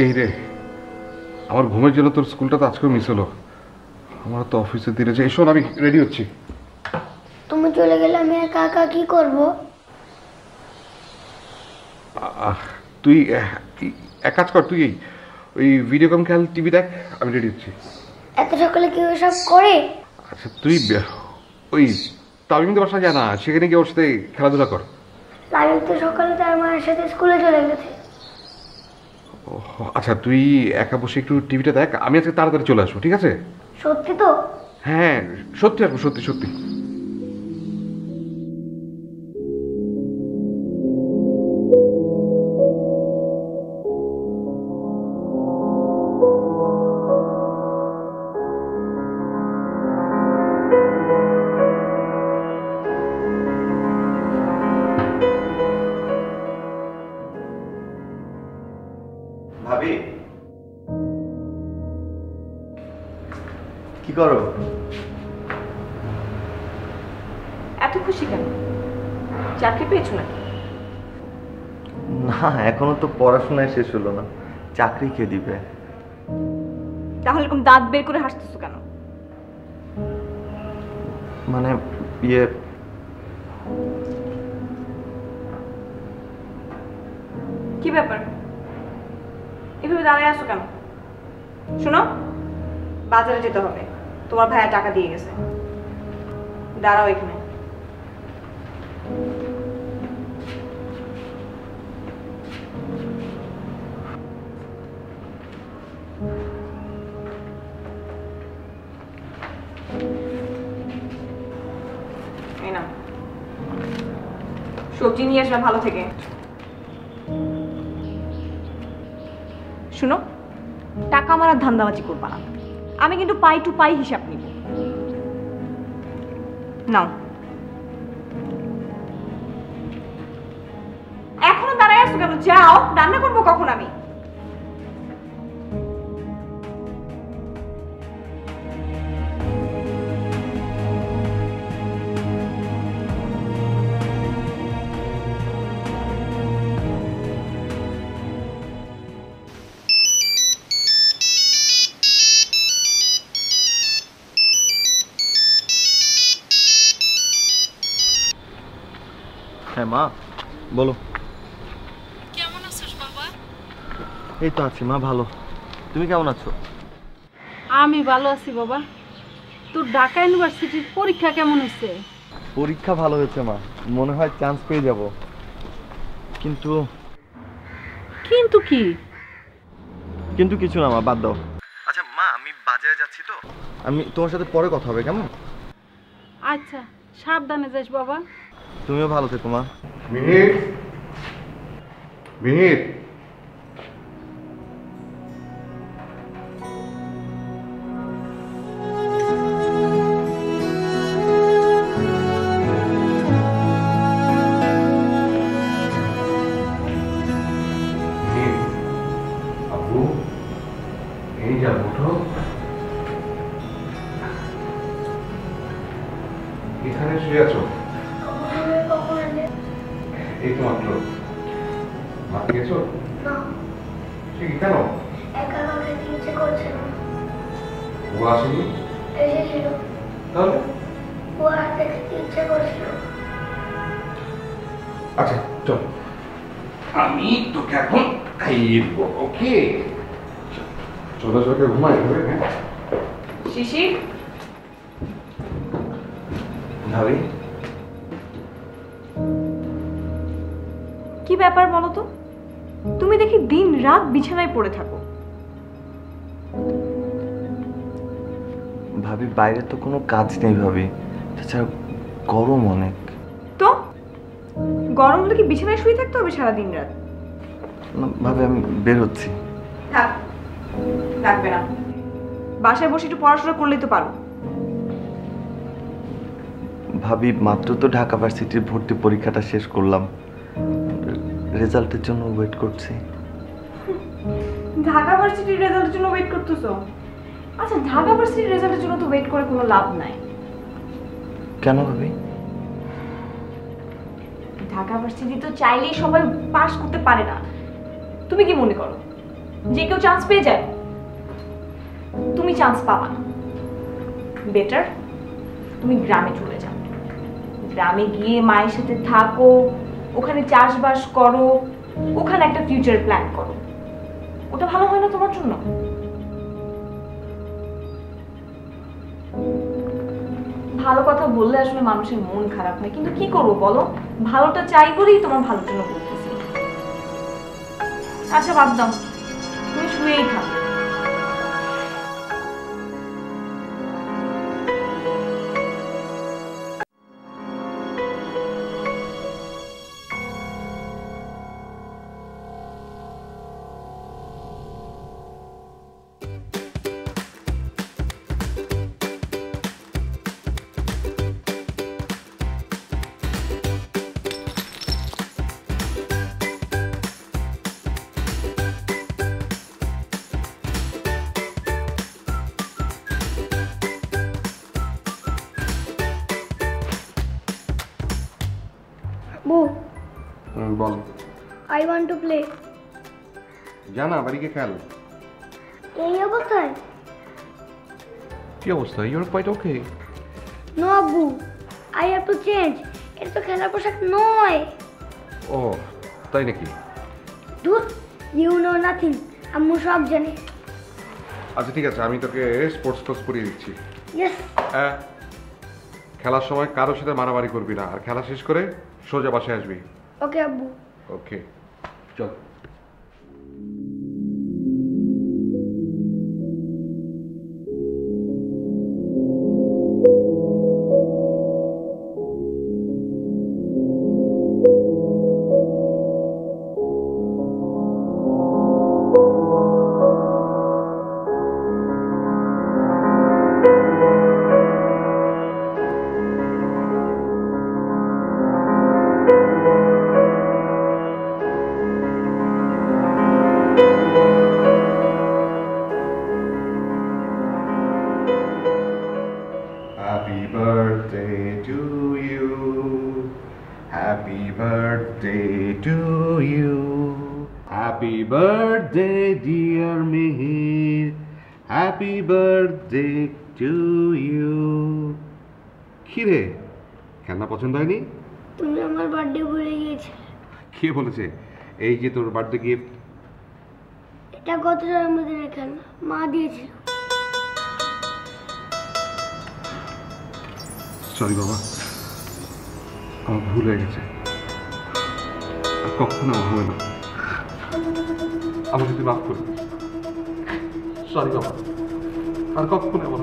এই রে আমার ঘুমের জন্য তোর স্কুলটা তো আজকেও মিস হলো। আমার তো অফিসে দিনে যে শোন আমি রেডি হচ্ছি। তুমি চলে গেলে আমি একা একা কি করব? তুই এক কাজ কর তুই এই ওই ভিডিও কম খেয়াল টিভি দেখ আমি রেডি হচ্ছি। এত সকালে কি সব করে? আচ্ছা তুই ওই তামিমদের বাসা যা না সেখানে গিয়ে ওর সাথে খেলাধুলা কর। লাইল তো সকালে তার মায়ের সাথে স্কুলে চলে গেছে। আচ্ছা তুই একা বসে একটু টিভিটা দেখ আমি আজকে তাড়াতাড়ি চলে আসব ঠিক আছে? সত্যি তো? হ্যাঁ সত্যি আসব সত্যি সত্যি। তো পড়াশোনায় শেষ হলো না। চাকরি কে দিবে? তাহলে এরকম দাঁত বের করে হাসতেছো কেন? মানে ইয়ে কি ব্যাপার? এভাবে দাঁড়ায় আসো কেন? শোনো বাজারে যেতে হবে। তোমার ভাইয়া টাকা দিয়ে গেছে। দাঁড়াও এখানে। নিয়ে আসবে, ভালো থেকে। শুনো, টাকা আমার আর ধান্দাবাজি করবা না। আমি কিন্তু পাই টু পাই হিসাব নিব। নাও। এখনও দাঁড়ায় আসো কেন? যাও, রান্না করব কখন আমি? বলো। কেমন আছিস বাবা? এই তো আছি মা ভালো। তুমি কেমন আছো? আমি ভালো আছি বাবা। তোর ঢাকা ইউনিভার্সিটির পরীক্ষা কেমন হয়েছে? পরীক্ষা ভালো হয়েছে মা। মনে হয় চান্স পেয়ে যাব। কিন্তু কিন্তু কি? কিন্তু কিছু না মা বাদ দাও। আচ্ছা মা আমি বাজারে যাচ্ছি তো। আমি তোমার সাথে পরে কথা হবে কেমন? আচ্ছা সাবধানে যাস বাবা। তুমিও ভালো থেকো মা। মিহির? মিহির? এখানে শুয়ে আছো? এই তো মাত্র কেন? একা একা খেতে ইচ্ছে করছে না। ও আসেনি? এসেছিল। তাহলে? ও হাতে খেতে ইচ্ছে করছিল আচ্ছা চল। আমি তোকে এখন খাইয়ে দেবো ওকে? চলো চোখে ঘুমাই হবে হ্যাঁ? শিশির? ভাবি? কি ব্যাপার বলো তো? তুমি দেখি দিন রাত বিছানায় পড়ে থাকো। ভাবি বাইরে তো কোনো কাজ নেই ভাবি। তাছাড়া গরম অনেক। তো? গরম হলে কি বিছানায় শুয়ে থাকতে হবে সারা দিন রাত? না, ভাবি আমি বের হচ্ছি। থাক লাগবে না। বাসায় বসে একটু পড়াশোনা করলেই তো পারো। ভাবি মাত্র তো ঢাকা ভার্সিটির ভর্তি পরীক্ষাটা শেষ করলাম। রেজাল্টের জন্য ওয়েট করছি। ঢাকা ভার্সিটির রেজাল্টের জন্য ওয়েট করতেছো? আচ্ছা ঢাকা ভার্সিটির রেজাল্টের জন্য তো ওয়েট করে কোনো লাভ নাই। কেন ভাবি? ঢাকা ভার্সিটি তো চাইলেই সবাই পাস করতে পারে না। তুমি কি মনে করো? যে কেউ চান্স পেয়ে যায় তুমি চান্স পাবা না। বেটার তুমি গ্রামে চলে যাও। গ্রামে গিয়ে মায়ের সাথে থাকো ওখানে চাষবাস করো, ওখানে একটা ফিউচার প্ল্যান করো। ওটা ভালো হয় না তোমার জন্য? ভালো কথা বললে আসলে মানুষের মন খারাপ হয় কিন্তু কি করব বলো? ভালোটা চাই বলেই তোমার ভালোর জন্য বলতেছি। আচ্ছা বাদ দাও। তুমি শুয়েই থাকো। বল। আই ওয়ান্ট টু প্লে জানা বাড়িকে খেল। এই অবস্থায়? কি অবস্থা? ইউর কোয়াইট ওকে নো আব্বু। আই হ্যাভ টু চেঞ্জ এটা তো খেলার পোশাক নয়। ও তাই নাকি? ধুর ইউ নো নাথিং আম্মু সব জানে। আচ্ছা ঠিক আছে আমি তোকে স্পোর্টস ক্লোজ করিয়ে দিচ্ছি। ইয়েস হ্যাঁ। খেলার সময় কারোর সাথে মারামারি করবি না। আর খেলা শেষ করে সোজা বাসায় আসবি। ওকে আব্বু ওকে Happy birthday to you. কি রে খেলনা পছন্দ হয়নি? তুমি আমার বার্থডে ভুলে গিয়েছিলে। কে বলেছে? এই যে তোর বার্থডে গিফট এটা গত জন্মদিনের খেলনা? মা দিয়েছিল। সরি বাবা আমার ভুল হয়ে গেছে। আর কখনো হবে না। আমাকে তুই মাফ করবি সরি বাবা আর কখনো এমন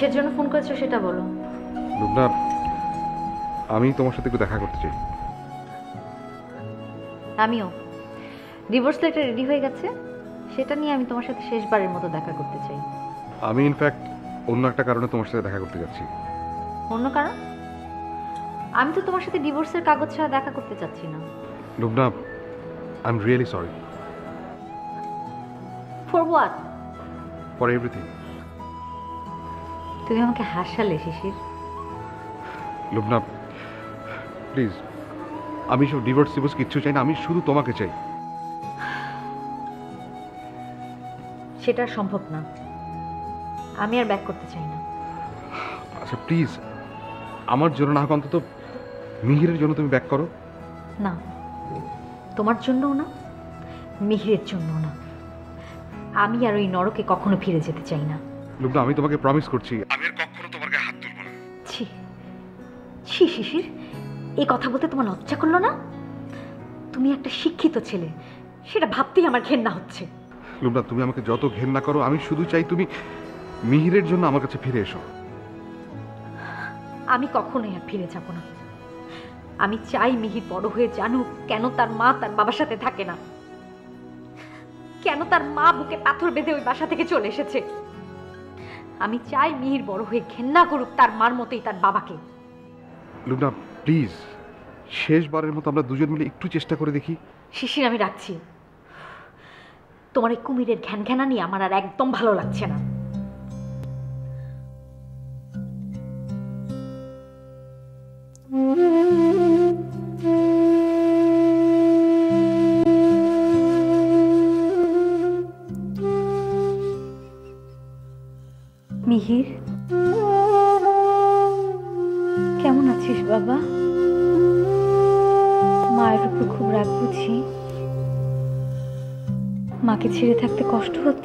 কিসের জন্য ফোন করেছ সেটা বলো। লুবনা আমি তোমার সাথে একটু দেখা করতে চাই। আমিও। ডিভোর্স লেটার রেডি হয়ে গেছে। সেটা নিয়ে আমি তোমার সাথে শেষবারের মতো দেখা করতে চাই। আমি ইনফ্যাক্ট অন্য একটা কারণে তোমার সাথে দেখা করতে যাচ্ছি। অন্য কারণ? আমি তো তোমার সাথে ডিভোর্সের কাগজ ছাড়া দেখা করতে চাচ্ছি না। Lubna I am really sorry for what for everything তুমি আমাকে হাসালে শিশির। লুবনা প্লিজ আমি সব ডিভোর্স ডিভোর্স কিচ্ছু চাই না আমি শুধু তোমাকে চাই। সেটা সম্ভব না। আমি আর ব্যাক করতে চাই না। আচ্ছা প্লিজ আমার জন্য না অন্তত মিহিরের জন্য তুমি ব্যাক করো। না তোমার জন্যও না মিহিরের জন্যও না। আমি আর ওই নরকে কখনো ফিরে যেতে চাই না। লুবনা আমি তোমাকে প্রমিস করছি। ছি শিশির এই কথা বলতে তোমার লজ্জা করল না? তুমি একটা শিক্ষিত ছেলে সেটা ভাবতেই আমার ঘেন্না হচ্ছে। লুবনা তুমি আমাকে যত ঘেন্না করো আমি শুধু চাই তুমি মিহিরের জন্য আমার কাছে ফিরে এসো। আমি কখনোই আর ফিরে যাব না। আমি চাই মিহির বড় হয়ে জানুক কেন তার মা তার বাবার সাথে থাকে না। কেন তার মা বুকে পাথর বেঁধে ওই বাসা থেকে চলে এসেছে। আমি চাই মিহির বড় হয়ে ঘেন্না করুক তার মার মতোই তার বাবাকে। লুবনা প্লিজ, শেষবারের মতো আমরা দুজন মিলে একটু চেষ্টা করে দেখি। শিশির, আমি রাখছি। তোমার এই কুমিরের ঘ্যান ঘ্যানা নিয়ে আমার আর একদম ভালো লাগছে না।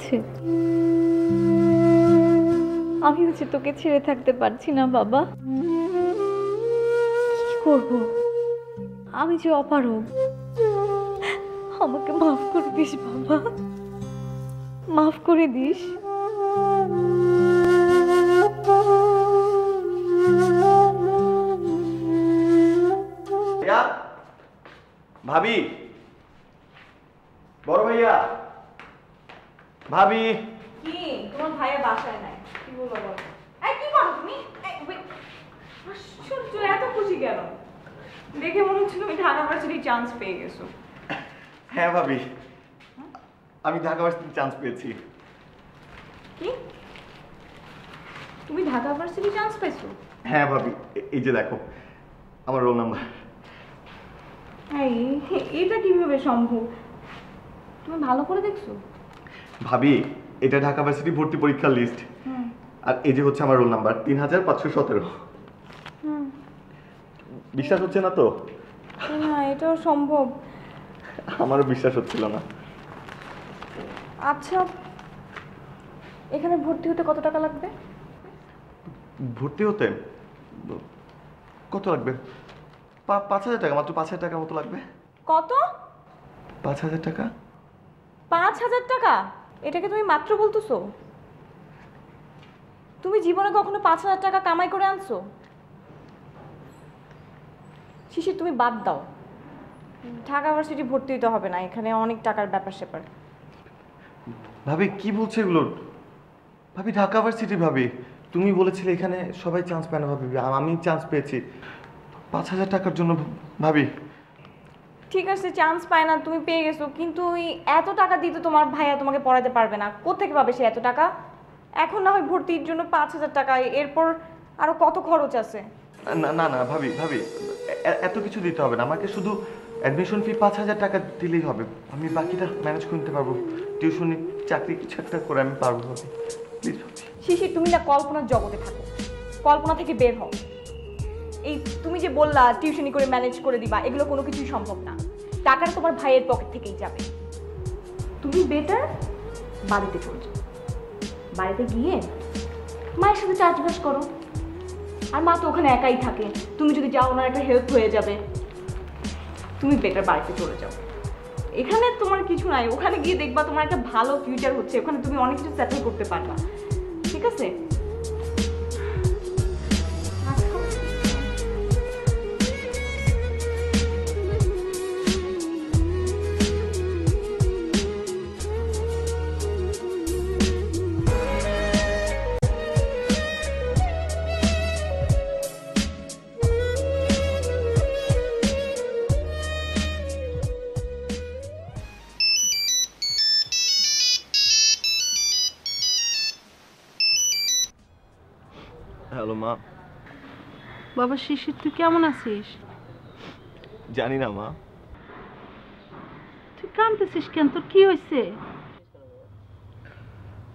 কষ্ট হচ্ছে তোকে ছেড়ে থাকতে পারছি না, বাবা। কি করব? আমি যে অপারগ। আমাকে মাফ করে দিস, বাবা। মাফ করে দিস। ভাবি বড় ভাইয়া ভাবি। কি? তোমার ভাইয়া বাসায় নাই। কি বলব বলো? এই কি করো তুমি. আশ্চর্য এত খুশি কেন? দেখে মনে হচ্ছে তুমি ঢাকা ভার্সিটি চান্স পেয়ে গেছো। হ্যাঁ ভাবি। আমি ঢাকা ভার্সিটিতে চান্স পেয়েছি। কি? তুমি ঢাকা ভার্সিটি চান্স পেয়েছ? হ্যাঁ ভাবি। এই যে দেখো আমার রোল নাম্বার এই এটা কীভাবে সম্ভব? তুমি ভালো করে দেখছ? ভাবি এটা ঢাকা ভার্সিটি ভর্তি পরীক্ষার লিস্ট আর এই যে হচ্ছে আমার রোল নাম্বার তিন হাজার পাঁচশো সতেরো। বিশ্বাস হচ্ছে না তো? না এটাও সম্ভব। আমারও বিশ্বাস হচ্ছিল না। আচ্ছা এখানে ভর্তি হতে কত টাকা লাগবে? ভর্তি হতে কত লাগবে? পাঁচ হাজার টাকা মাত্র পাঁচ হাজার টাকার মতো লাগবে। কত? পাঁচ হাজার টাকা। পাঁচ হাজার টাকা? এটাকে তুমি মাত্র বলতেছো? তুমি জীবনে কখনো পাঁচ হাজার টাকা কামাই করে আনছো? শিশির, তুমি বাদ দাও। ঢাকা ভার্সিটি ভর্তি হতে হবে না, এখানে অনেক টাকার ব্যাপার স্যাপার। ভাবি, কি বলছে এগুলো? ভাবি, ঢাকা ভার্সিটি ভাবি, তুমি বলেছিলে এখানে সবাই চান্স পায় না ভাবি। আমি চান্স পেয়েছি। পাঁচ হাজার টাকার জন্য ভাবি ঠিক আছে চান্স পায় না তুমি পেয়ে গেছো কিন্তু ওই এত টাকা দিতে তোমার ভাইয়া তোমাকে পড়াতে পারবে না। কোথেকে পাবে সে এত টাকা? এখন না হয় ভর্তির জন্য পাঁচ হাজার টাকা এরপর আরও কত খরচ আছে? না না না ভাবি ভাবি এ- এত কিছু দিতে হবে না আমাকে শুধু অ্যাডমিশন ফি পাঁচ হাজার টাকা দিলেই হবে। আমি বাকিটা ম্যানেজ করতে পারব। টিউশনি চাকরি কিছু একটা করে আমি পারব ভাবি। প্লিজ ভাবি। শিশির তুমি না কল্পনার জগতে থাকো। কল্পনা থেকে বের হও। এই তুমি যে বললা টিউশনি করে ম্যানেজ করে দিবা এগুলো কোনো কিছুই সম্ভব না। টাকাটা তোমার ভাইয়ের পকেট থেকেই যাবে। তুমি বেটার বাড়িতে চলে যাও বাড়িতে গিয়ে মায়ের সাথে চাষবাস করো। আর মা তো ওখানে একাই থাকে। তুমি যদি যাও, ওনার একটা হেল্প হয়ে যাবে। তুমি বেটার বাড়িতে চলে যাও। এখানে তোমার কিছু নাই। ওখানে গিয়ে দেখবা তোমার একটা ভালো ফিউচার হচ্ছে। ওখানে তুমি অনেক কিছু সেটেল করতে পারবা। ঠিক আছে? বাবা শিশির তুই কেমন আছিস? জানি না মা। তুই কাঁদতেছিস কেন? তোর কি হয়েছে?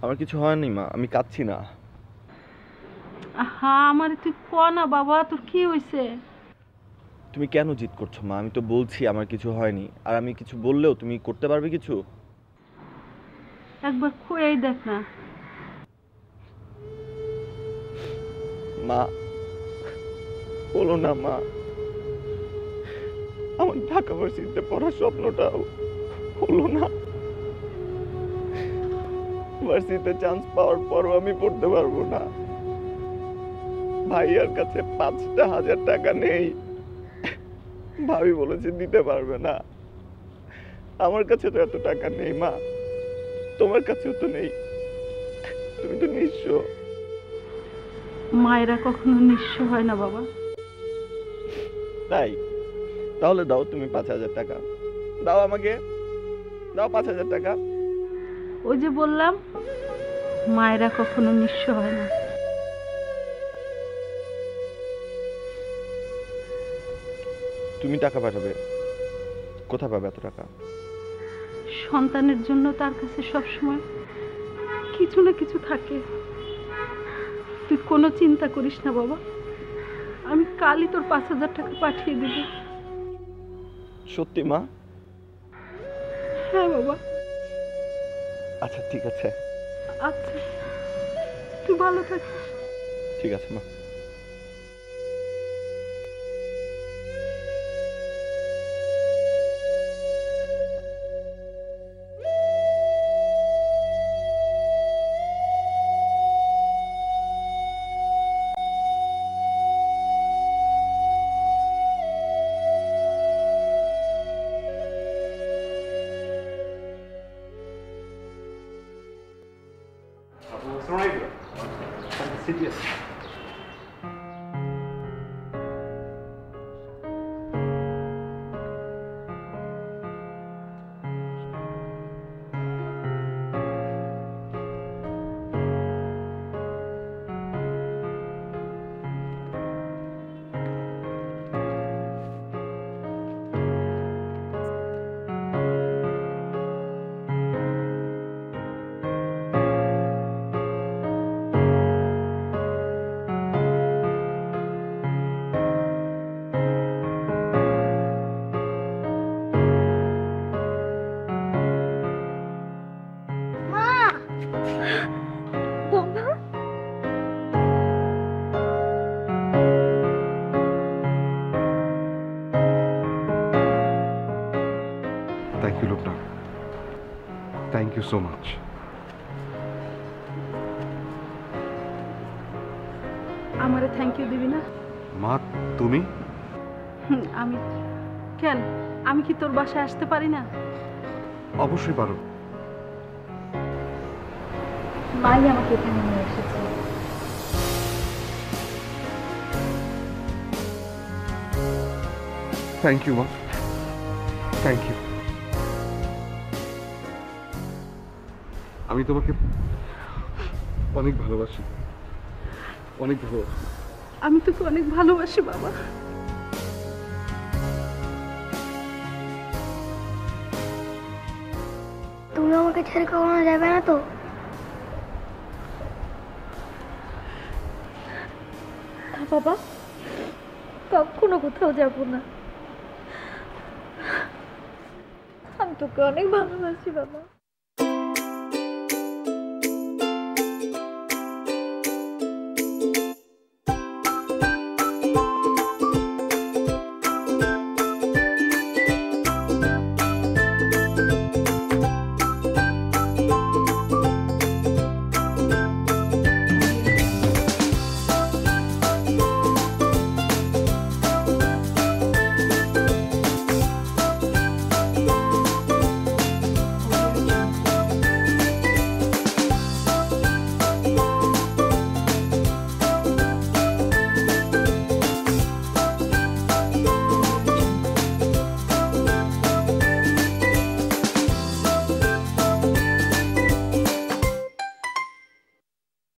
আমার কিছু হয়নি মা। আমি কাঁদছি না। হা আমার তুই ক না বাবা তোর কি হয়েছে? তুমি কেন জিত করছ মা? আমি তো বলছি আমার কিছু হয়নি। আর আমি কিছু বললেও তুমি করতে পারবে কিছু? একবার খুঁয়েই দেখ না। মা বলো না, মা। আমার ঢাকা ভার্সিটিতে পড়ার স্বপ্নটা হলো না। ভার্সিটিতে চান্স পাওয়ার পরও আমি পড়তে পারব না। ভাইয়ার কাছে পাঁচটা হাজার টাকা নেই। ভাবি বলেছে দিতে পারবে না। আমার কাছে তো এত টাকা নেই, মা। তোমার কাছেও তো নেই। তুমি তো নিঃস্ব। মায়েরা কখনো নিঃস্ব হয় না, বাবা। তাই? তাহলে দাও তুমি পাঁচ হাজার টাকা। দাও আমাকে। দাও পাঁচ হাজার টাকা। ওই যে বললাম মায়েরা কখনো নিঃস্ব হয় না। তুমি টাকা পাঠাবে। কোথায় পাবে এত টাকা? সন্তানের জন্য তার কাছে সবসময় কিছু না কিছু থাকে। তুই কোনো চিন্তা করিস না বাবা। আমি কালই তোর পাঁচ হাজার টাকা পাঠিয়ে দেব। সত্যি মা? হ্যাঁ বাবা। আচ্ছা ঠিক আছে। আচ্ছা। তুই ভালো থাকিস। ঠিক আছে মা। সো মাচ আমারে থ্যাংক ইউ দিবি না? মা তুমি? আমি কেন? আমি কি তোর বাসায় আসতে পারি না? অবশ্যই পারো। মাই আমাকে এখানে নিয়ে এসেছে। থ্যাংক ইউ মা। থ্যাংক ইউ আমি তোমাকে অনেক ভালোবাসি। অনেক ভালোবাসি। আমি তোকে অনেক ভালোবাসি বাবা। তুমি আমাকে ছেড়ে কখনো যাবে না তো? বাবা কখনো কোথাও যাব না। আমি তোকে অনেক ভালোবাসি বাবা।